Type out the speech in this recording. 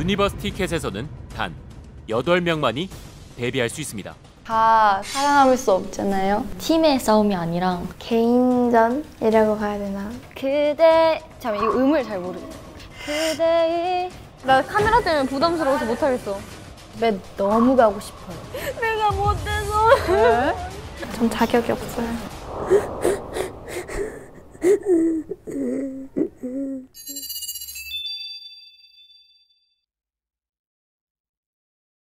유니버스티켓에서는 단 8명만이 데뷔할 수 있습니다. 다 살아남을 수 없잖아요. 팀의 싸움이 아니라 개인전이라고 가야 되나? 그대... 잠이 음을 잘 모르겠어. 그대의... 나 카메라 때문에 부담스러워서 못하겠어. 매 너무 가고 싶어요. 내가 못해서... 네? 전 자격이 없어요.